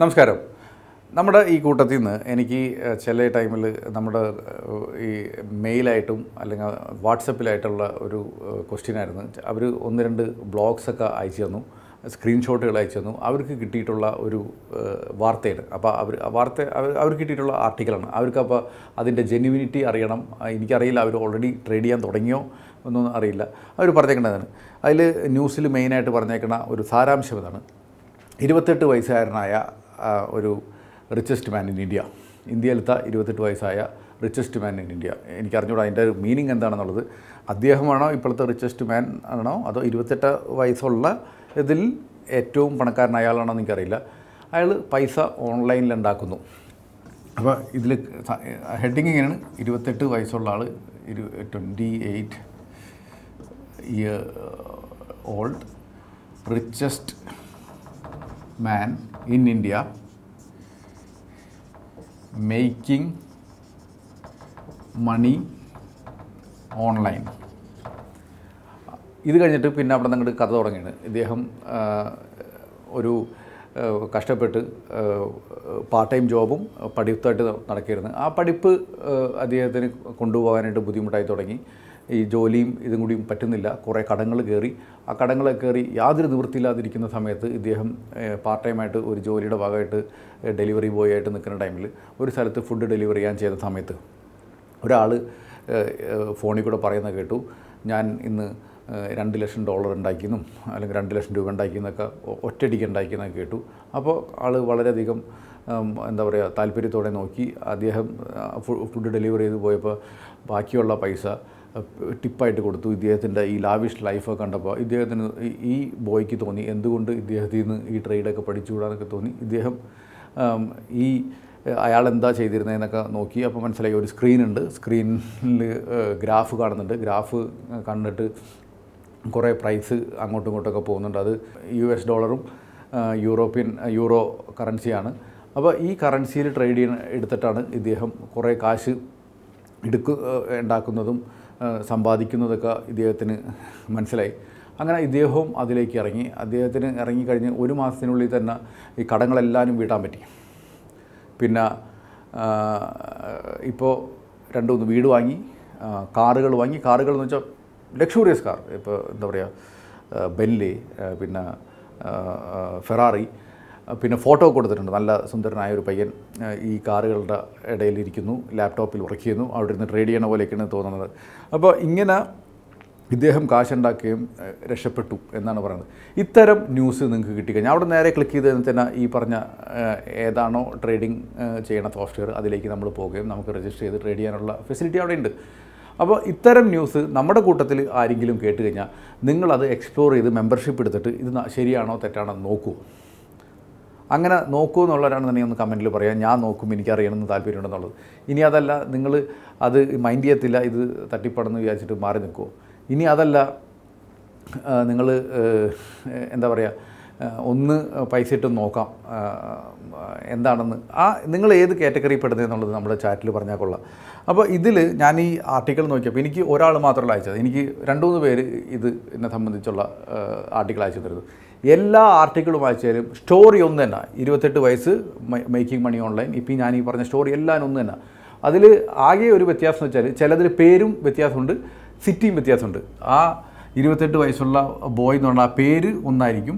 നമസ്കാരം. നമ്മുടെ ഈ കൂട്ടത്തിൽ നിന്ന് എനിക്ക് ചില ടൈമിൽ നമ്മുടെ ഈ മെയിലായിട്ടും അല്ലെങ്കിൽ വാട്സപ്പിലായിട്ടുള്ള ഒരു ക്വസ്റ്റ്യൻ ആയിരുന്നു അവർ ഒന്ന് രണ്ട് ബ്ലോഗ്സൊക്കെ അയച്ചു തന്നു സ്ക്രീൻഷോട്ടുകൾ അയച്ചു തന്നു. അവർക്ക് കിട്ടിയിട്ടുള്ള ഒരു വാർത്തയാണ്. അപ്പോൾ അവർ വാർത്ത അവർ അവർക്ക് കിട്ടിയിട്ടുള്ള ആർട്ടിക്കലാണ് അവർക്ക് അപ്പോൾ അതിന്റെ ജെന്യൂനിറ്റി അറിയണം. എനിക്കറിയില്ല അവർ ഓൾറെഡി ട്രേഡ് ചെയ്യാൻ തുടങ്ങിയോ എന്നൊന്നും അറിയില്ല. അവർ പറഞ്ഞേക്കേണ്ടതാണ് അതിൽ ന്യൂസിൽ മെയിനായിട്ട് പറഞ്ഞേക്കുന്ന ഒരു സാരാംശം ഇതാണ്. ഇരുപത്തെട്ട് വയസ്സുകാരനായ ഒരു റിച്ചസ്റ്റ് മാൻ ഇൻ ഇന്ത്യ ഇന്ത്യയിലത്തെ ഇരുപത്തെട്ട് വയസ്സായ റിച്ചസ്റ്റ് മാൻ ഇൻ ഇന്ത്യ എനിക്ക് അറിഞ്ഞൂടാ അതിന്റെ ഒരു മീനിങ് എന്താണെന്നുള്ളത്. അദ്ദേഹമാണോ ഇപ്പോഴത്തെ റിച്ചസ്റ്റ് മാൻ ആണോ? അതോ ഇരുപത്തെട്ട് വയസ്സുള്ള ഇതിൽ ഏറ്റവും പണക്കാരൻ അയാളാണോ എനിക്കറിയില്ല. അയാൾ പൈസ ഓൺലൈനിൽ ഉണ്ടാക്കുന്നു. അപ്പോൾ ഇതിൽ ഹെഡിങ് ഇങ്ങനെയാണ് ഇരുപത്തെട്ട് വയസ്സുള്ള ആൾ ഇരു twenty eight year old richest man in India making money online. ഇത് കഴിഞ്ഞിട്ട് പിന്നെ അവിടെ നിന്ന് കഥ തുടങ്ങിയാണ് ഇദ്ദേഹം ഒരു കഷ്ടപ്പെട്ട് പാർട്ട് ടൈം ജോബും പഠിത്തമായിട്ട് നടക്കിയിരുന്നു. ആ പഠിപ്പ് അദ്ദേഹത്തിന് കൊണ്ടുപോകാനായിട്ട് ബുദ്ധിമുട്ടായി തുടങ്ങി. ഈ ജോലിയും ഇതും കൂടിയും പറ്റുന്നില്ല. കുറേ കടങ്ങൾ കയറി. ആ കടങ്ങളെ കയറി യാതൊരു നിവൃത്തിയില്ലാതിരിക്കുന്ന സമയത്ത് ഇദ്ദേഹം പാർട്ട് ടൈമായിട്ട് ഒരു ജോലിയുടെ ഭാഗമായിട്ട് ഡെലിവറി ബോയ് ആയിട്ട് നിൽക്കുന്ന ടൈമിൽ ഒരു സ്ഥലത്ത് ഫുഡ് ഡെലിവറി ചെയ്യാൻ ചെയ്ത സമയത്ത് ഒരാൾ ഫോണിൽ കൂടെ പറയുന്ന കേട്ടു ഞാൻ ഇന്ന് രണ്ട് ലക്ഷം ഡോളർ ഉണ്ടാക്കിയെന്നും അല്ലെങ്കിൽ രണ്ട് ലക്ഷം രൂപ ഉണ്ടാക്കിയെന്നൊക്കെ ഒറ്റയടിക്ക് ഉണ്ടാക്കിയെന്നൊക്കെ കേട്ടു. അപ്പോൾ ആൾ വളരെയധികം എന്താ പറയുക താല്പര്യത്തോടെ നോക്കി. അദ്ദേഹം ഫുഡ് ഡെലിവറി ചെയ്ത് പോയപ്പോൾ ബാക്കിയുള്ള പൈസ ടിപ്പായിട്ട് കൊടുത്തു. ഇദ്ദേഹത്തിന്റെ ഈ ലാവിഷ് ലൈഫ് കണ്ടപ്പോൾ ഇദ്ദേഹത്തിന് ഈ- ബോയ്ക്ക് തോന്നി. എന്തുകൊണ്ട് ഇദ്ദേഹത്തിൽ നിന്ന് ഈ ട്രേഡൊക്കെ പഠിച്ചുകൂടാന്നൊക്കെ തോന്നി. ഇദ്ദേഹം ഈ അയാൾ എന്താ ചെയ്തിരുന്നതെന്നൊക്കെ നോക്കി. അപ്പോൾ മനസ്സിലായി ഒരു സ്ക്രീനുണ്ട് സ്ക്രീനിൽ ഗ്രാഫ് കാണുന്നുണ്ട്. ഗ്രാഫ് കണ്ടിട്ട് കുറേ പ്രൈസ് അങ്ങോട്ടും ഇങ്ങോട്ടൊക്കെ പോകുന്നുണ്ട്. അത് യു എസ് ഡോളറും യൂറോപ്യൻ യൂറോ കറൻസിയാണ് അപ്പോൾ ഈ കറൻസിയിൽ ട്രേഡ് ചെയ്യുന്ന എടുത്തിട്ടാണ് ഇദ്ദേഹം കുറേ കാശ് എടുക്കു ഉണ്ടാക്കുന്നതും സമ്പാദിക്കുന്നതൊക്കെ ഇദ്ദേഹത്തിന് മനസ്സിലായി. അങ്ങനെ ഇദ്ദേഹവും അതിലേക്ക് ഇറങ്ങി. അദ്ദേഹത്തിന് ഇറങ്ങിക്കഴിഞ്ഞ് ഒരു മാസത്തിനുള്ളിൽ തന്നെ ഈ കടങ്ങളെല്ലാവരും വീട്ടാൻ പറ്റി. പിന്നെ ഇപ്പോൾ രണ്ട് മൂന്ന് വീട് വാങ്ങി കാറുകൾ വാങ്ങി. കാറുകൾ എന്ന് വെച്ചാൽ ലക്ഷൂറിയസ് കാർ ഇപ്പോൾ എന്താ പറയുക ബെല്ലി പിന്നെ ഫെറാറി. പിന്നെ ഫോട്ടോ കൊടുത്തിട്ടുണ്ട്. നല്ല സുന്ദരനായ ഒരു പയ്യൻ ഈ കാറുകളുടെ ഇടയിലിരിക്കുന്നു ലാപ്ടോപ്പിൽ വർക്ക് ചെയ്യുന്നു അവിടെ ഇരുന്ന് ട്രേഡ് ചെയ്യണ പോലെയൊക്കെയാണ് തോന്നുന്നത്. അപ്പോൾ ഇങ്ങനെ ഇദ്ദേഹം കാശുണ്ടാക്കുകയും രക്ഷപ്പെട്ടു എന്നാണ് പറയുന്നത്. ഇത്തരം ന്യൂസ് നിങ്ങൾക്ക് കിട്ടിക്കഴിഞ്ഞാൽ അവിടെ നേരെ ക്ലിക്ക് ചെയ്ത് തന്നെ ഈ പറഞ്ഞ ഏതാണോ ട്രേഡിംഗ് ചെയ്യണ സോഫ്റ്റ്വെയർ അതിലേക്ക് നമ്മൾ പോവുകയും നമുക്ക് രജിസ്റ്റർ ചെയ്ത് ട്രേഡ് ചെയ്യാനുള്ള ഫെസിലിറ്റി അവിടെ ഉണ്ട്. അപ്പോൾ ഇത്തരം ന്യൂസ് നമ്മുടെ കൂട്ടത്തിൽ ആരെങ്കിലും കേട്ട് കഴിഞ്ഞാൽ നിങ്ങളത് എക്സ്പ്ലോർ ചെയ്ത് മെമ്പർഷിപ്പ് എടുത്തിട്ട് ഇത് ശരിയാണോ തെറ്റാണോ നോക്കൂ. അങ്ങനെ നോക്കൂ എന്നുള്ളവരാണെന്നുണ്ടെങ്കിൽ ഒന്ന് കമന്റിൽ പറയാം ഞാൻ നോക്കും എനിക്കറിയണമെന്ന് താല്പര്യമുണ്ടെന്നുള്ളത്. ഇനി അതല്ല നിങ്ങൾ അത് മൈൻഡ് ചെയ്യത്തില്ല ഇത് തട്ടിപ്പടെന്ന് വിചാരിച്ചിട്ട് മാറി നിൽക്കുമോ ഇനി അതല്ല നിങ്ങൾ എന്താ പറയുക ഒന്ന് പൈസ ഇട്ട് നോക്കാം എന്താണെന്ന്. ആ നിങ്ങൾ ഏത് കാറ്റഗറി പെടുന്നത് എന്നുള്ളത് നമ്മുടെ ചാറ്റിൽ പറഞ്ഞാൽ കൊള്ളാം. അപ്പോൾ ഇതിൽ ഞാൻ ഈ ആർട്ടിക്കിൾ നോക്കിയപ്പോൾ എനിക്ക് ഒരാൾ മാത്രമല്ല അയച്ചത്. എനിക്ക് രണ്ട് മൂന്ന് പേര് ഇത് എന്നെ സംബന്ധിച്ചുള്ള ആർട്ടിക്കിൾ അയച്ചു തരുന്നത്. എല്ലാ ആർട്ടിക്കിളും വായിച്ചാലും സ്റ്റോറി ഒന്ന് തന്നെ. ഇരുപത്തെട്ട് വയസ്സ് മേക്കിംഗ് മണി ഓൺലൈൻ. ഇപ്പം ഞാൻ ഈ പറഞ്ഞ സ്റ്റോറി എല്ലാം ഒന്ന് തന്നെ. അതിൽ ആകെ ഒരു വ്യത്യാസം എന്ന് വെച്ചാൽ ചിലതിൽ പേരും വ്യത്യാസമുണ്ട് സിറ്റിയും വ്യത്യാസമുണ്ട്. ആ ഇരുപത്തെട്ട് വയസ്സുള്ള ബോയ് എന്ന് പറഞ്ഞാൽ ആ പേര് ഒന്നായിരിക്കും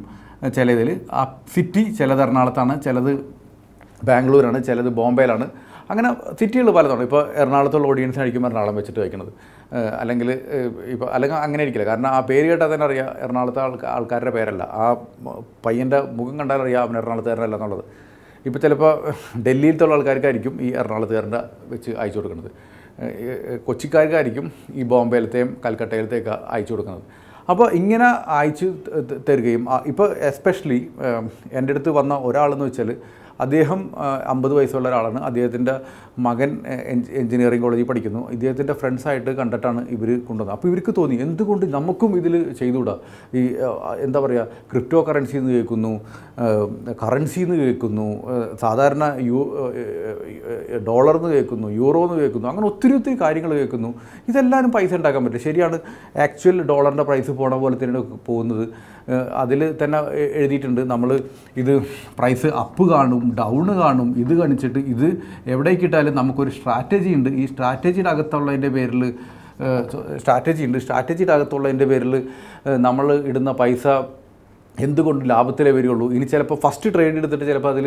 ചിലതിൽ ആ സിറ്റി ചിലത് എറണാകുളത്താണ് ചിലത് ബാംഗ്ലൂരാണ് ചിലത് ബോംബെയിലാണ്. അങ്ങനെ സിറ്റികൾ പലതാണ് ഇപ്പോൾ എറണാകുളത്തുള്ള ഓഡിയൻസിനായിരിക്കും എറണാകുളം വെച്ചിട്ട് വയ്ക്കുന്നത് അല്ലെങ്കിൽ ഇപ്പോൾ അല്ലെങ്കിൽ അങ്ങനെ ഇരിക്കില്ല. കാരണം ആ പേര് കേട്ടാൽ തന്നെ അറിയാം എറണാകുളത്തെ ആൾക്കാർ ആൾക്കാരുടെ പേരല്ല. ആ പയ്യന്റെ മുഖം കണ്ടാൽ അറിയാം അവൻ എറണാകുളത്തുകാരനല്ല എന്നുള്ളത്. ഇപ്പോൾ ചിലപ്പോൾ ഡൽഹിയിലത്തുള്ള ആൾക്കാർക്കായിരിക്കും ഈ എറണാകുളത്തുകാരന്റെ വെച്ച് അയച്ചു കൊടുക്കുന്നത്. കൊച്ചിക്കാർക്കായിരിക്കും ഈ ബോംബെയിലത്തെയും കൽക്കട്ടയിലത്തെയൊക്കെ അയച്ചു കൊടുക്കുന്നത്. അപ്പോൾ ഇങ്ങനെ അയച്ചു തരികയും ഇപ്പോൾ എസ്പെഷ്യലി എന്റെ അടുത്ത് വന്ന ഒരാളെന്ന് വെച്ചാൽ അദ്ദേഹം അമ്പത് വയസ്സുള്ള ഒരാളാണ്. അദ്ദേഹത്തിന്റെ മകൻ എഞ്ചിനീയറിംഗ് കോളേജിൽ പഠിക്കുന്നു. ഇദ്ദേഹത്തിന്റെ ഫ്രണ്ട്സായിട്ട് കണ്ടിട്ടാണ് ഇവർ കൊണ്ടുവന്നത്. അപ്പോൾ ഇവർക്ക് തോന്നി എന്തുകൊണ്ട് നമുക്കും ഇതിൽ ചെയ്തുകൂടാ? ഈ എന്താ പറയുക ക്രിപ്റ്റോ കറൻസി എന്ന് കേൾക്കുന്നു കറൻസി എന്ന് കേൾക്കുന്നു സാധാരണ യു ഡോളർ എന്ന് കേൾക്കുന്നു യൂറോ എന്ന് കേൾക്കുന്നു അങ്ങനെ ഒത്തിരി ഒത്തിരി കാര്യങ്ങൾ കേൾക്കുന്നു. ഇതെല്ലാവരും പൈസ ഉണ്ടാക്കാൻ പറ്റും. ശരിയാണ് ആക്ച്വൽ ഡോളറിന്റെ പ്രൈസ് പോണ പോലെ തന്നെയാണ് പോകുന്നത്. അതിൽ തന്നെ എഴുതിയിട്ടുണ്ട്. നമ്മൾ ഇത് പ്രൈസ് അപ്പ് കാണും. കാണും ഡൗൺ കാണും. ഇത് കാണിച്ചിട്ട് ഇത് എവിടേക്ക് ഇട്ടാലും നമുക്കൊരു സ്ട്രാറ്റജി ഉണ്ട്. ഈ സ്ട്രാറ്റജിയുടെ അകത്തുള്ളതിന്റെ പേരിൽ സ്ട്രാറ്റജി ഉണ്ട്. സ്ട്രാറ്റജിയുടെ അകത്തുള്ളതിന്റെ പേരിൽ നമ്മൾ ഇടുന്ന പൈസ എന്തുകൊണ്ട് ലാഭത്തിലേ വരികയുള്ളൂ ഇനി ചിലപ്പോൾ ഫസ്റ്റ് ട്രേഡ് എടുത്തിട്ട് ചിലപ്പോൾ അതിൽ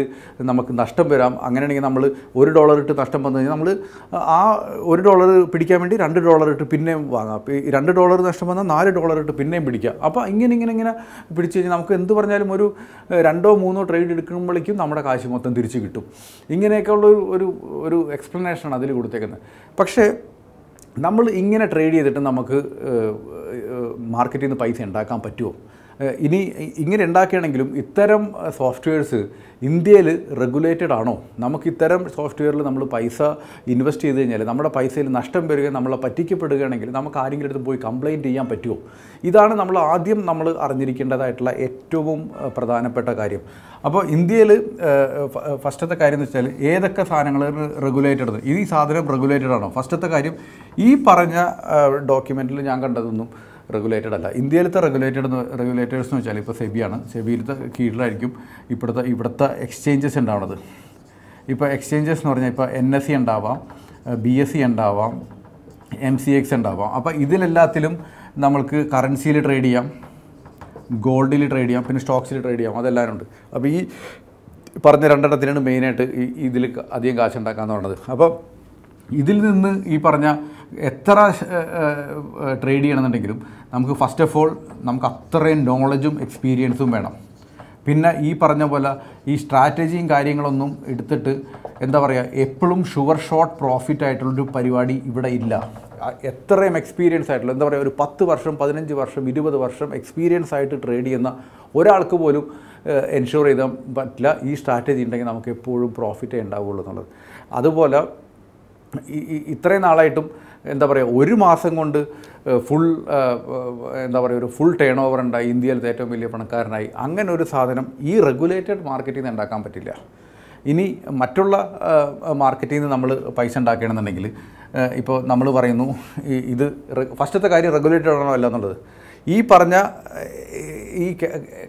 നമുക്ക് നഷ്ടം വരാം. അങ്ങനെയാണെങ്കിൽ നമ്മൾ ഒരു ഡോളർ ഇട്ട് നഷ്ടം വന്നു കഴിഞ്ഞാൽ നമ്മൾ ആ ഒരു ഡോളർ പിടിക്കാൻ വേണ്ടി രണ്ട് ഡോളർ ഇട്ട് പിന്നെയും വാങ്ങാം. രണ്ട് ഡോളർ നഷ്ടം വന്നാൽ നാല് ഡോളർ ഇട്ട് പിന്നെയും പിടിക്കാം. അപ്പോൾ ഇങ്ങനെ ഇങ്ങനെ ഇങ്ങനെ പിടിച്ചു കഴിഞ്ഞാൽ നമുക്ക് എന്ത് പറഞ്ഞാലും ഒരു രണ്ടോ മൂന്നോ ട്രേഡ് എടുക്കുമ്പോഴേക്കും നമ്മുടെ കാശ് മൊത്തം തിരിച്ചു കിട്ടും. ഇങ്ങനെയൊക്കെയുള്ള ഒരു ഒരു ഒരു എക്സ്പ്ലനേഷനാണ് അതിൽ കൊടുത്തേക്കുന്നത്. പക്ഷേ നമ്മൾ ഇങ്ങനെ ട്രേഡ് ചെയ്തിട്ട് നമുക്ക് മാർക്കറ്റിൽ നിന്ന് പൈസ ഉണ്ടാക്കാൻ പറ്റുമോ ഇനി ഇങ്ങനെ ഉണ്ടാക്കുകയാണെങ്കിലും ഇത്തരം സോഫ്റ്റ്വെയർസ് ഇന്ത്യയിൽ റെഗുലേറ്റഡ് ആണോ? നമുക്ക് ഇത്തരം സോഫ്റ്റ്വെയറിൽ നമ്മൾ പൈസ ഇൻവെസ്റ്റ് ചെയ്ത് കഴിഞ്ഞാൽ നമ്മുടെ പൈസയിൽ നഷ്ടം വരികയും നമ്മളെ പറ്റിക്കപ്പെടുകയാണെങ്കിൽ നമുക്ക് ആരെങ്കിലും അടുത്ത് പോയി കംപ്ലയിന്റ് ചെയ്യാൻ പറ്റുമോ? ഇതാണ് നമ്മൾ ആദ്യം നമ്മൾ അറിഞ്ഞിരിക്കേണ്ടതായിട്ടുള്ള ഏറ്റവും പ്രധാനപ്പെട്ട കാര്യം. അപ്പോൾ ഇന്ത്യയിൽ ഫസ്റ്റത്തെ കാര്യം എന്ന് വെച്ചാൽ ഏതൊക്കെ സാധനങ്ങൾ റെഗുലേറ്റഡ് ഈ സാധനം റെഗുലേറ്റഡ് ആണോ? ഫസ്റ്റത്തെ കാര്യം ഈ പറഞ്ഞ ഡോക്യുമെന്റിൽ ഞാൻ കണ്ടതൊന്നും റെഗുലേറ്റഡ് അല്ല. ഇന്ത്യയിലത്തെ റെഗുലേറ്റഡ് റെഗുലേറ്റേഴ്സ് എന്ന് വെച്ചാൽ ഇപ്പോൾ സെബിയാണ്. സെബിയിലത്തെ കീഴിലായിരിക്കും ഇപ്പോഴത്തെ ഇവിടുത്തെ എക്സ്ചേഞ്ചസ് ഉണ്ടാവുന്നത് ഇപ്പോൾ എക്സ്ചേഞ്ചസ് എന്ന് പറഞ്ഞാൽ ഇപ്പോൾ എൻ എസ് സി ഉണ്ടാവാം ബി എസ് സി ഉണ്ടാവാം എം സി എക്സ് ഉണ്ടാവാം. അപ്പോൾ ഇതിലെല്ലാത്തിലും നമ്മൾക്ക് കറൻസിയിൽ ട്രേഡ് ചെയ്യാം ഗോൾഡിൽ ട്രേഡ് ചെയ്യാം പിന്നെ സ്റ്റോക്സിൽ ട്രേഡ് ചെയ്യാം. അതെല്ലാവരും ഉണ്ട്. അപ്പോൾ ഈ പറഞ്ഞ രണ്ടെണ്ണത്തിനാണ് മെയിനായിട്ട് ഇതിൽ അധികം കാശ് ഉണ്ടാക്കാമെന്ന് പറഞ്ഞത്. അപ്പോൾ ഇതിൽ നിന്ന് ഈ പറഞ്ഞ എത്ര ട്രേഡ് ചെയ്യണമെന്നുണ്ടെങ്കിലും നമുക്ക് ഫസ്റ്റ് ഓഫ് ഓൾ നമുക്ക് അത്രയും നോളജും എക്സ്പീരിയൻസും വേണം. പിന്നെ ഈ പറഞ്ഞ പോലെ ഈ സ്ട്രാറ്റജിയും കാര്യങ്ങളൊന്നും എടുത്തിട്ട് എന്താ പറയുക എപ്പോഴും ഷുവർ ഷോർട്ട് പ്രോഫിറ്റ് ആയിട്ടുള്ളൊരു പരിപാടി ഇവിടെ ഇല്ല. എത്രയും എക്സ്പീരിയൻസ് ആയിട്ടുള്ള എന്താ പറയുക ഒരു പത്ത് വർഷം പതിനഞ്ച് വർഷം ഇരുപത് വർഷം എക്സ്പീരിയൻസ് ആയിട്ട് ട്രേഡ് ചെയ്യുന്ന ഒരാൾക്ക് പോലും എൻഷുർ ചെയ്താൽ പറ്റില്ല ഈ സ്ട്രാറ്റജി ഉണ്ടെങ്കിൽ നമുക്ക് എപ്പോഴും പ്രോഫിറ്റേ ഉണ്ടാവുള്ളൂ എന്നുള്ളത്. അതുപോലെ ഇത്രയും നാളായിട്ടും എന്താ പറയുക ഒരു മാസം കൊണ്ട് ഫുൾ എന്താ പറയുക ഒരു ഫുൾ ടേൺ ഓവർ ഉണ്ടായി ഇന്ത്യയിലത്തെ ഏറ്റവും വലിയ പണക്കാരനായി. അങ്ങനെ ഒരു സാധനം ഈ റെഗുലേറ്റഡ് മാർക്കറ്റിൽ നിന്ന് ഉണ്ടാക്കാൻ പറ്റില്ല. ഇനി മറ്റുള്ള മാർക്കറ്റിൽ നിന്ന് നമ്മൾ പൈസ ഉണ്ടാക്കണമെന്നുണ്ടെങ്കിൽ ഇപ്പോൾ നമ്മൾ പറയുന്നു ഇത് ഫസ്റ്റത്തെ കാര്യം റെഗുലേറ്റഡ് ആണോ അല്ല എന്നുള്ളത്? ഈ പറഞ്ഞ ഈ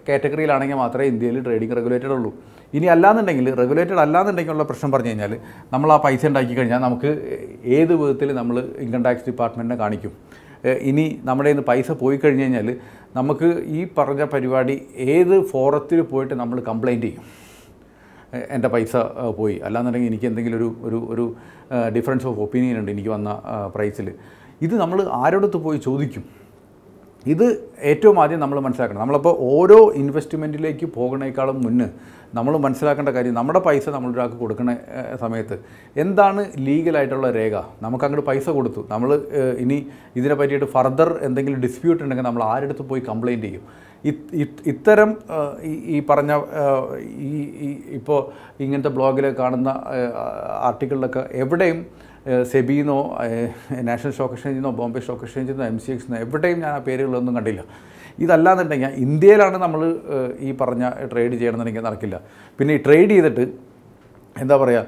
കാറ്റഗറിയിലാണെങ്കിൽ മാത്രമേ ഇന്ത്യയിൽ ട്രേഡിംഗ് റെഗുലേറ്റഡ് ഉള്ളൂ. ഇനി അല്ലാന്നുണ്ടെങ്കിൽ റെഗുലേറ്റഡ് അല്ലാന്നുണ്ടെങ്കിൽ ഉള്ള പ്രശ്നം പറഞ്ഞു കഴിഞ്ഞാൽ നമ്മൾ ആ പൈസ ഉണ്ടാക്കി കഴിഞ്ഞാൽ നമുക്ക് ഏത് വിധത്തിൽ നമ്മൾ ഇൻകം ടാക്സ് ഡിപ്പാർട്ട്മെന്റിനെ കാണിക്കും. ഇനി നമ്മുടെ ഇന്ന് പൈസ പോയി കഴിഞ്ഞ് കഴിഞ്ഞാൽ നമുക്ക് ഈ പറഞ്ഞ പരിപാടി ഏത് ഫോറത്തിൽ പോയിട്ട് നമ്മൾ കംപ്ലയിന്റ് ചെയ്യും? എന്റെ പൈസ പോയി. അല്ലാന്നുണ്ടെങ്കിൽ എനിക്ക് എന്തെങ്കിലും ഒരു ഒരു ഒരു ഡിഫറൻസ് ഓഫ് ഒപ്പീനിയൻ ഉണ്ട് എനിക്ക് വന്ന പ്രൈസിൽ ഇത് നമ്മൾ ആരോടത്ത് പോയി ചോദിക്കും? ഇത് ഏറ്റവും ആദ്യം നമ്മൾ മനസ്സിലാക്കണം. നമ്മളപ്പോൾ ഓരോ ഇൻവെസ്റ്റ്മെന്റിലേക്ക് പോകുന്നതിനേക്കാളും മുന്നേ നമ്മൾ മനസ്സിലാക്കേണ്ട കാര്യം നമ്മുടെ പൈസ നമ്മളൊരാൾക്ക് കൊടുക്കുന്ന സമയത്ത് എന്താണ് ലീഗലായിട്ടുള്ള രേഖ? നമുക്ക് അങ്ങോട്ട് പൈസ കൊടുത്തു. നമ്മൾ ഇനി ഇതിനെ പറ്റിയിട്ട് ഫർദർ എന്തെങ്കിലും ഡിസ്പ്യൂട്ട് ഉണ്ടെങ്കിൽ നമ്മൾ ആരെടുത്ത് പോയി കംപ്ലയിന്റ് ചെയ്യും? ഇത്തരം ഈ- പറഞ്ഞ ഈ ഇപ്പോൾ ഇങ്ങനത്തെ ബ്ലോഗിൽ കാണുന്ന ആർട്ടിക്കിളിലൊക്കെ എവിടെയും സെബിന്നോ നാഷണൽ സ്റ്റോക്ക് എക്സ്ചേഞ്ചിൽ നിന്നോ ബോംബെ സ്റ്റോക്ക് എക്സ്ചേഞ്ചിൽ നിന്നോ എം സി എക്സിൽ നിന്നോ എവിടെയും ഞാൻ ആ പേരുകളൊന്നും കണ്ടില്ല. ഇതല്ലാന്നുണ്ടെങ്കിൽ ഇന്ത്യയിലാണ് നമ്മൾ ഈ പറഞ്ഞ ട്രേഡ് ചെയ്യണമെന്നുണ്ടെങ്കിൽ നടക്കില്ല. പിന്നെ ഈ ട്രേഡ് ചെയ്തിട്ട് എന്താ പറയുക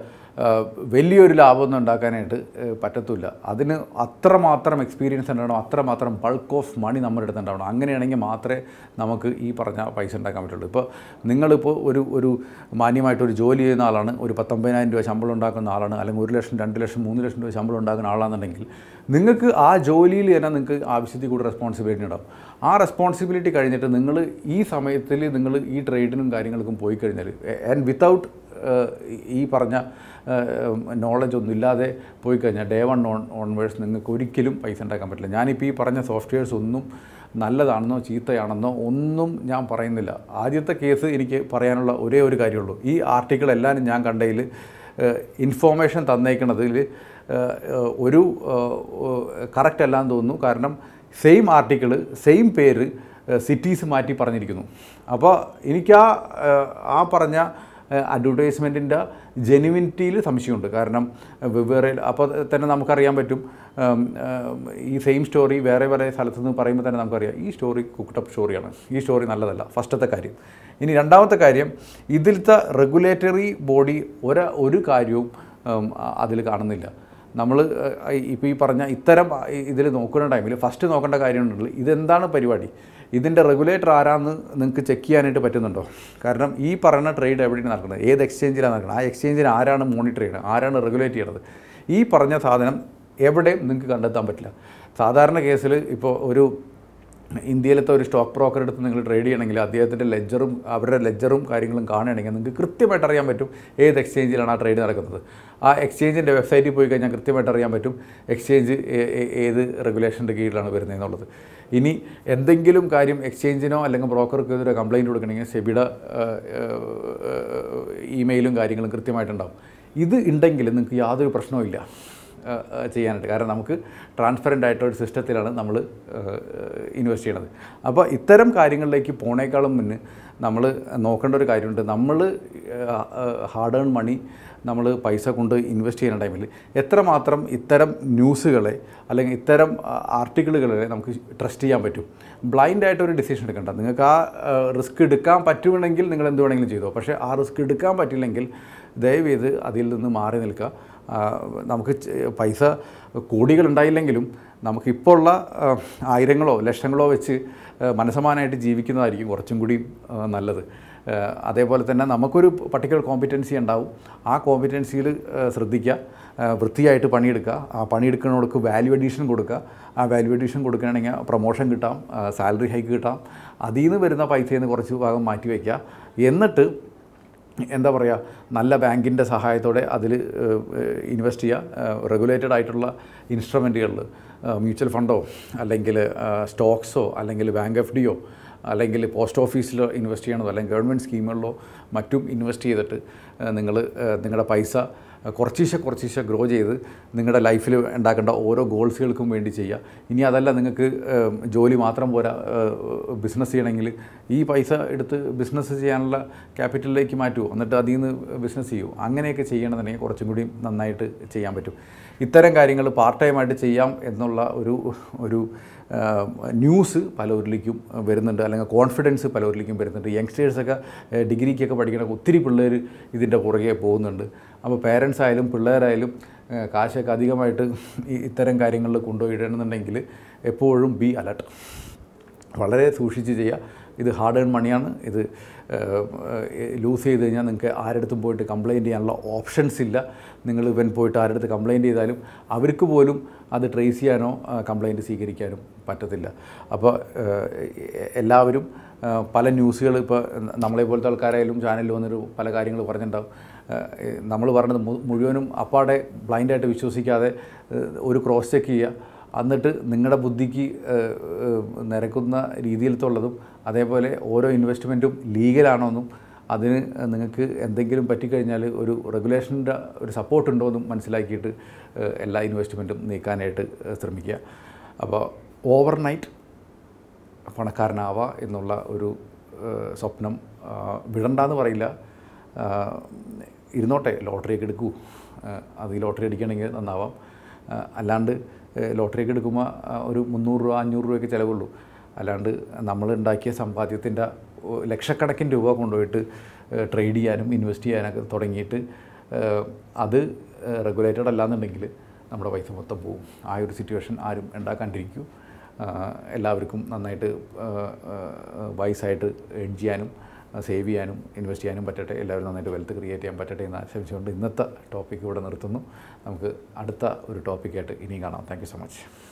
വലിയൊരു ലാഭമൊന്നും ഉണ്ടാക്കാനായിട്ട് പറ്റത്തില്ല. അതിന് അത്രമാത്രം എക്സ്പീരിയൻസ് ഉണ്ടാവണം അത്രമാത്രം ബൾക്ക് ഓഫ് മണി നമ്മുടെ അടുത്ത് ഉണ്ടാവണം. അങ്ങനെയാണെങ്കിൽ മാത്രമേ നമുക്ക് ഈ പറഞ്ഞ പൈസ ഉണ്ടാക്കാൻ പറ്റുള്ളൂ. ഇപ്പോൾ നിങ്ങളിപ്പോൾ ഒരു ഒരു മാന്യമായിട്ടൊരു ജോലി ചെയ്യുന്ന ആളാണ് ഒരു പത്തൊമ്പതിനായിരം രൂപ ശമ്പളം ഉണ്ടാക്കുന്ന ആളാണ് അല്ലെങ്കിൽ ഒരു ലക്ഷം രണ്ട് ലക്ഷം മൂന്ന് ലക്ഷം രൂപ ശമ്പളം ഉണ്ടാക്കുന്ന ആളാണെന്നുണ്ടെങ്കിൽ നിങ്ങൾക്ക് ആ ജോലിയിൽ തന്നെ നിങ്ങൾക്ക് ആവശ്യത്തിൽ കൂടി റെസ്പോൺസിബിലിറ്റി ഉണ്ടാവും. ആ റെസ്പോൺസിബിലിറ്റി കഴിഞ്ഞിട്ട് നിങ്ങൾ ഈ സമയത്തിൽ നിങ്ങൾ ഈ ട്രേഡിനും കാര്യങ്ങൾക്കും പോയി കഴിഞ്ഞാൽ ആൻഡ് വിത്തൗട്ട് ഈ പറഞ്ഞ നോളജ് ഒന്നും ഇല്ലാതെ പോയി കഴിഞ്ഞാൽ ഡേ വൺ ഓൺ ഓൺവേഴ്സ് നിങ്ങൾക്ക് ഒരിക്കലും പൈസ ഉണ്ടാക്കാൻ പറ്റില്ല. ഞാനിപ്പോൾ ഈ പറഞ്ഞ സോഫ്റ്റ്വെയർസ് ഒന്നും നല്ലതാണെന്നോ ചീത്തയാണെന്നോ ഒന്നും ഞാൻ പറയുന്നില്ല. ആദ്യത്തെ കേസ് എനിക്ക് പറയാനുള്ള ഒരേ ഒരു കാര്യമുള്ളൂ. ഈ ആർട്ടിക്കിൾ എല്ലാം ഞാൻ കണ്ടതിൽ ഇൻഫോർമേഷൻ തന്നേക്കണതിൽ ഒരു കറക്റ്റ് അല്ലാന്ന് തോന്നുന്നു. കാരണം സെയിം ആർട്ടിക്കിൾ സെയിം പേര് സിറ്റീസ് മാറ്റി പറഞ്ഞിരിക്കുന്നു. അപ്പോൾ എനിക്ക് ആ ആ പറഞ്ഞ അഡ്വർടൈസ്മെന്റിന്റെ ജെനുവിനിറ്റിയിൽ സംശയമുണ്ട്. കാരണം വെവ്വേറെ അപ്പോൾ തന്നെ നമുക്കറിയാൻ പറ്റും. ഈ സെയിം സ്റ്റോറി വേറെ വേറെ സ്ഥലത്ത് നിന്ന് പറയുമ്പോൾ തന്നെ നമുക്കറിയാം. ഈ സ്റ്റോറി കുക്ക്ഡപ്പ് സ്റ്റോറിയാണ് ഈ സ്റ്റോറി നല്ലതല്ല. ഫസ്റ്റത്തെ കാര്യം. ഇനി രണ്ടാമത്തെ കാര്യം ഇതിലത്തെ റെഗുലേറ്ററി ബോഡി ഒരു ഒരു കാര്യവും അതിൽ കാണുന്നില്ല. നമ്മൾ ഇപ്പോൾ ഈ പറഞ്ഞ ഇത്തരം ഇതിൽ നോക്കുന്ന ടൈമിൽ ഫസ്റ്റ് നോക്കേണ്ട കാര്യമുണ്ടല്ലോ ഇതെന്താണ് പരിപാടി? ഇതിന്റെ റെഗുലേറ്റർ ആരാന്ന് നിങ്ങൾക്ക് ചെക്ക് ചെയ്യാനായിട്ട് പറ്റുന്നുണ്ടോ? കാരണം ഈ പറയുന്ന ട്രേഡ് എവിടെയാണ് നടക്കുന്നത്? ഏത് എക്സ്ചേഞ്ചിലാണ് നടക്കുന്നത്? ആ എക്സ്ചേഞ്ചിന് ആരാണ് മോണിറ്റർ ചെയ്യുന്നത്? ആരാണ് റെഗുലേറ്റ് ചെയ്യുന്നത് ഈ പറഞ്ഞ സാധനം എവിടെയും നിങ്ങൾക്ക് കണ്ടെത്താൻ പറ്റില്ല. സാധാരണ കേസിൽ ഇപ്പോൾ ഒരു ഇന്ത്യയിലത്തെ ഒരു സ്റ്റോക്ക് ബ്രോക്കർ എടുത്ത് നിങ്ങൾ ട്രേഡ് ചെയ്യണമെങ്കിൽ അദ്ദേഹത്തിന്റെ ലെജറും അവരുടെ ലെജറും കാര്യങ്ങളും കാണുകയാണെങ്കിൽ നിങ്ങൾക്ക് കൃത്യമായിട്ട് അറിയാൻ പറ്റും ഏത് എക്സ്ചേഞ്ചിലാണ് ആ ട്രേഡ് നടക്കുന്നത്. ആ എക്സ്ചേഞ്ചിന്റെ വെബ്സൈറ്റിൽ പോയി കഴിഞ്ഞാൽ കൃത്യമായിട്ട് അറിയാൻ പറ്റും എക്സ്ചേഞ്ച് ഏത് റെഗുലേഷന്റെ കീഴിലാണ് വരുന്നത് എന്നുള്ളത്. ഇനി എന്തെങ്കിലും കാര്യം എക്സ്ചേഞ്ചിനോ അല്ലെങ്കിൽ ബ്രോക്കർക്ക് എതിരെ കംപ്ലയിന്റ് കൊടുക്കണമെങ്കിൽ സെബിയുടെ ഇമെയിലും കാര്യങ്ങളും കൃത്യമായിട്ടുണ്ടാവും. ഇത് ഉണ്ടെങ്കിൽ നിങ്ങൾക്ക് യാതൊരു പ്രശ്നവും ചെയ്യാനായിട്ട് കാരണം നമുക്ക് ട്രാൻസ്പെറന്റ് ആയിട്ടൊരു സിസ്റ്റത്തിലാണ് നമ്മൾ ഇൻവെസ്റ്റ് ചെയ്യണത്. അപ്പോൾ ഇത്തരം കാര്യങ്ങളിലേക്ക് പോണേക്കാളും മുന്നേ നമ്മൾ നോക്കേണ്ട ഒരു കാര്യമുണ്ട്. നമ്മൾ ഹാർഡ് ഏൺ മണി നമ്മൾ പൈസ കൊണ്ട് ഇൻവെസ്റ്റ് ചെയ്യുന്ന ടൈമിൽ എത്രമാത്രം ഇത്തരം ന്യൂസുകളെ അല്ലെങ്കിൽ ഇത്തരം ആർട്ടിക്കിളുകളെ നമുക്ക് ട്രസ്റ്റ് ചെയ്യാൻ പറ്റും. ബ്ലൈൻഡ് ആയിട്ട് ഒരു ഡിസിഷൻ എടുക്കേണ്ട. നിങ്ങൾക്ക് ആ റിസ്ക് എടുക്കാൻ പറ്റുമെങ്കിൽ നിങ്ങൾ എന്ത് വേണമെങ്കിലും ചെയ്തോ. പക്ഷേ ആ റിസ്ക് എടുക്കാൻ പറ്റില്ലെങ്കിൽ ദയവേത് അതിൽ നിന്ന് മാറി നിൽക്കുക. നമുക്ക് പൈസ കോടികളുണ്ടായില്ലെങ്കിലും നമുക്കിപ്പോൾ ഉള്ള ആയിരങ്ങളോ ലക്ഷങ്ങളോ വെച്ച് മനസമാനമായിട്ട് ജീവിക്കുന്നതായിരിക്കും കുറച്ചും കൂടി നല്ലത്. അതേപോലെ തന്നെ നമുക്കൊരു പർട്ടിക്കുലർ കോമ്പിറ്റൻസി ഉണ്ടാവും. ആ കോമ്പിറ്റൻസിയിൽ ശ്രദ്ധിക്കുക വൃത്തിയായിട്ട് പണിയെടുക്കുക. ആ പണിയെടുക്കുന്നവർക്ക് വാല്യൂ അഡീഷൻ കൊടുക്കുക. ആ വാല്യൂ അഡീഷൻ കൊടുക്കുകയാണെങ്കിൽ പ്രൊമോഷൻ കിട്ടാം സാലറി ഹൈക്ക് കിട്ടാം. അതിൽ നിന്ന് വരുന്ന പൈസയിൽ നിന്ന് കുറച്ച് ഭാഗം മാറ്റി വയ്ക്കുക എന്നിട്ട് എന്താ പറയുക നല്ല ബാങ്കിന്റെ സഹായത്തോടെ അതിൽ ഇൻവെസ്റ്റ് ചെയ്യുക റെഗുലേറ്റഡ് ആയിട്ടുള്ള ഇൻസ്ട്രുമെന്റുകളിൽ മ്യൂച്വൽ ഫണ്ടോ അല്ലെങ്കിൽ സ്റ്റോക്സോ അല്ലെങ്കിൽ ബാങ്ക് എഫ് ഡിയോ അല്ലെങ്കിൽ പോസ്റ്റ് ഓഫീസിലോ ഇൻവെസ്റ്റ് ചെയ്യണതോ അല്ലെങ്കിൽ ഗവൺമെന്റ് സ്കീമുകളിലോ മറ്റും ഇൻവെസ്റ്റ് ചെയ്തിട്ട് നിങ്ങൾ നിങ്ങളുടെ പൈസ കുറച്ചീശെ കുറച്ചീശെ ഗ്രോ ചെയ്ത് നിങ്ങളുടെ ലൈഫിൽ ഉണ്ടാക്കേണ്ട ഓരോ ഗോൾസുകൾക്കും വേണ്ടി ചെയ്യുക. ഇനി അതല്ല നിങ്ങൾക്ക് ജോലി മാത്രം പോരാ ബിസിനസ് ചെയ്യണമെങ്കിൽ ഈ പൈസ എടുത്ത് ബിസിനസ് ചെയ്യാനുള്ള ക്യാപിറ്റലിലേക്ക് മാറ്റുമോ എന്നിട്ട് അതിൽ നിന്ന് ബിസിനസ് ചെയ്യൂ അങ്ങനെയൊക്കെ ചെയ്യണമെന്നുണ്ടെങ്കിൽ കുറച്ചും കൂടി നന്നായിട്ട് ചെയ്യാൻ പറ്റും. ഇത്തരം കാര്യങ്ങൾ പാർട്ട് ടൈമായിട്ട് ചെയ്യാം എന്നുള്ള ഒരു ഒരു ന്യൂസ് പലവരിലേക്കും വരുന്നുണ്ട് അല്ലെങ്കിൽ കോൺഫിഡൻസ് പലവരിലേക്കും വരുന്നുണ്ട്. യങ്സ്റ്റേഴ്സൊക്കെ ഡിഗ്രിക്കൊക്കെ പഠിക്കണ ഒത്തിരി പിള്ളേർ ഇതിന്റെ പുറകെ പോകുന്നുണ്ട്. അപ്പോൾ പേരൻസ് ആയാലും പിള്ളേരായാലും കാശൊക്കെ അധികമായിട്ട് ഇത്തരം കാര്യങ്ങളിൽ കൊണ്ടുപോയിടണമെന്നുണ്ടെങ്കിൽ എപ്പോഴും ബി അലർട്ട്. വളരെ സൂക്ഷിച്ച് ചെയ്യുക. ഇത് ഹാർഡ് ഏൺ മണിയാണ് ഇത് ലൂസ് ചെയ്ത് കഴിഞ്ഞാൽ നിങ്ങൾക്ക് ആരടുത്തും പോയിട്ട് കംപ്ലയിന്റ് ചെയ്യാനുള്ള ഓപ്ഷൻസ് ഇല്ല. നിങ്ങൾ ഇവൻ പോയിട്ട് ആരടുത്ത് കംപ്ലയിന്റ് ചെയ്താലും അവർക്ക് പോലും അത് ട്രേസ് ചെയ്യാനോ കംപ്ലയിന്റ് സ്വീകരിക്കാനും പറ്റത്തില്ല. അപ്പോൾ എല്ലാവരും പല ന്യൂസുകൾ ഇപ്പോൾ നമ്മളെ പോലത്തെ ആൾക്കാരായാലും ചാനലിൽ വന്നൊരു പല കാര്യങ്ങൾ പറഞ്ഞിട്ടുണ്ടാവും. നമ്മൾ പറഞ്ഞത് മുഴുവനും അപ്പാടെ ബ്ലൈൻഡായിട്ട് വിശ്വസിക്കാതെ ഒരു ക്രോസ് ചെക്ക് ചെയ്യുക. എന്നിട്ട് നിങ്ങളുടെ ബുദ്ധിക്ക് നിരക്കുന്ന രീതിയിലത്തുള്ളതും അതേപോലെ ഓരോ ഇൻവെസ്റ്റ്മെന്റും ലീഗലാണോ എന്നും അതിന് നിങ്ങൾക്ക് എന്തെങ്കിലും പറ്റിക്കഴിഞ്ഞാൽ ഒരു റെഗുലേഷന്റെ ഒരു സപ്പോർട്ട് ഉണ്ടോ എന്നും മനസ്സിലാക്കിയിട്ട് എല്ലാ ഇൻവെസ്റ്റ്മെന്റും നീക്കാനായിട്ട് ശ്രമിക്കുക. അപ്പോൾ ഓവർനൈറ്റ് പണക്കാരനാവുക എന്നുള്ള ഒരു സ്വപ്നം വിടണ്ടെന്ന് പറയില്ല. ഇരുന്നോട്ടെ ലോട്ടറിയൊക്കെ എടുക്കൂ. അത് ലോട്ടറി അടിക്കണമെങ്കിൽ നന്നാവാം. അല്ലാണ്ട് ലോട്ടറിയൊക്കെ എടുക്കുമ്പോൾ ഒരു മുന്നൂറ് രൂപ അഞ്ഞൂറ് രൂപയൊക്കെ ചിലവുള്ളൂ. അല്ലാണ്ട് നമ്മൾ ഉണ്ടാക്കിയ സമ്പാദ്യത്തിന്റെ ലക്ഷക്കണക്കിന് രൂപ കൊണ്ടുപോയിട്ട് ട്രേഡ് ചെയ്യാനും ഇൻവെസ്റ്റ് ചെയ്യാനൊക്കെ തുടങ്ങിയിട്ട് അത് റെഗുലേറ്റഡ് അല്ലാന്നുണ്ടെങ്കിൽ നമ്മുടെ പൈസ മൊത്തം പോവും. ആ ഒരു സിറ്റുവേഷൻ ആരും ഉണ്ടാക്കാണ്ടിരിക്കൂ. എല്ലാവർക്കും നന്നായിട്ട് വൈസായിട്ട് എഡ് ചെയ്യാനും സേവ് ചെയ്യാനും ഇൻവെസ്റ്റ് ചെയ്യാനും പറ്റട്ടെ. എല്ലാവരും നന്നായിട്ട് വെൽത്ത് ക്രിയേറ്റ് ചെയ്യാൻ പറ്റട്ടെ എന്ന് ആശംസിച്ചുകൊണ്ട് ഇന്നത്തെ ടോപ്പിക്ക് ഇവിടെ നിർത്തുന്നു. നമുക്ക് അടുത്ത ഒരു ടോപ്പിക്കായിട്ട് ഇനിയും കാണാം. Thank so much